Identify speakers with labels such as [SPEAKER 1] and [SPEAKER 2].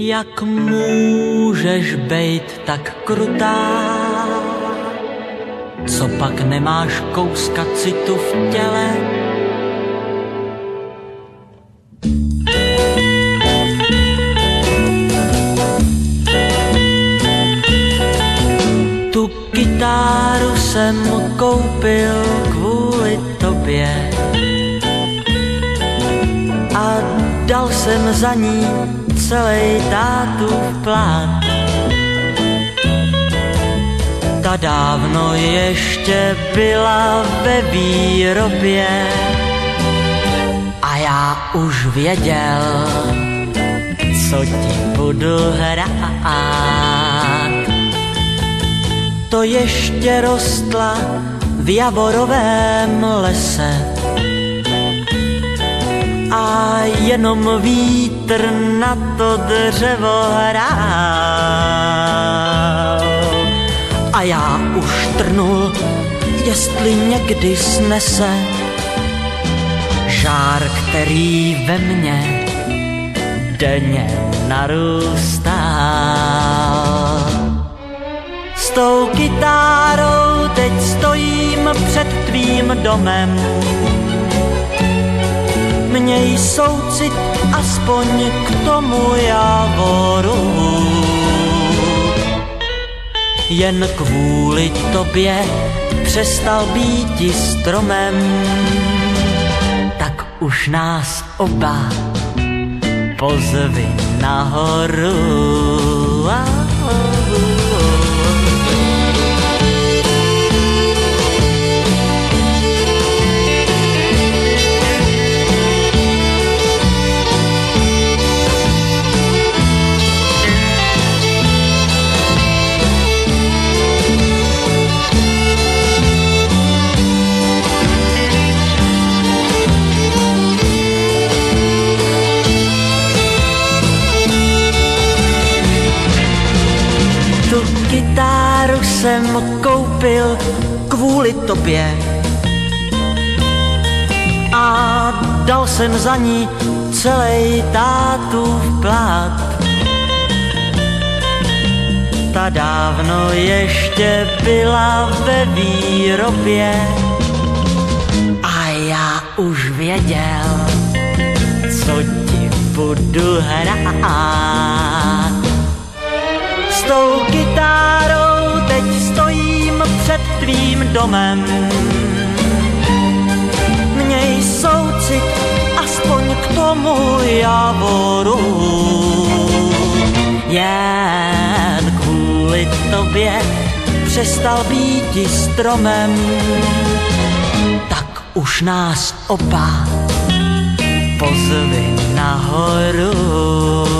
[SPEAKER 1] Jak můžeš být tak krutá? Co pak nemáš kouska citu v těle? Tu kytáru jsem koupil kvůli tobě a dal jsem za ní celý v plát. Ta dávno ještě byla ve výrobě a já už věděl, co ti budu hrát. To ještě rostla v javorovém lese a jenom vítr na to dřevo hrál. A já už trnul, jestli někdy snese žár, který ve mně denně narůstá. S tou kytárou teď stojím před tvým domem měj soucit aspoň k tomu javoru. Jen kvůli tobě přestal být stromem, tak už nás oba pozvi nahoru. Ah. Jsem koupil kvůli tobě a dal jsem za ní celý v plát. Ta dávno ještě byla ve výrobě a já už věděl, co ti budu hrát. S tou kytárou domem. Měj soucit aspoň k tomu javoru. Jen kvůli tobě přestal být stromem, tak už nás oba pozvi nahoru.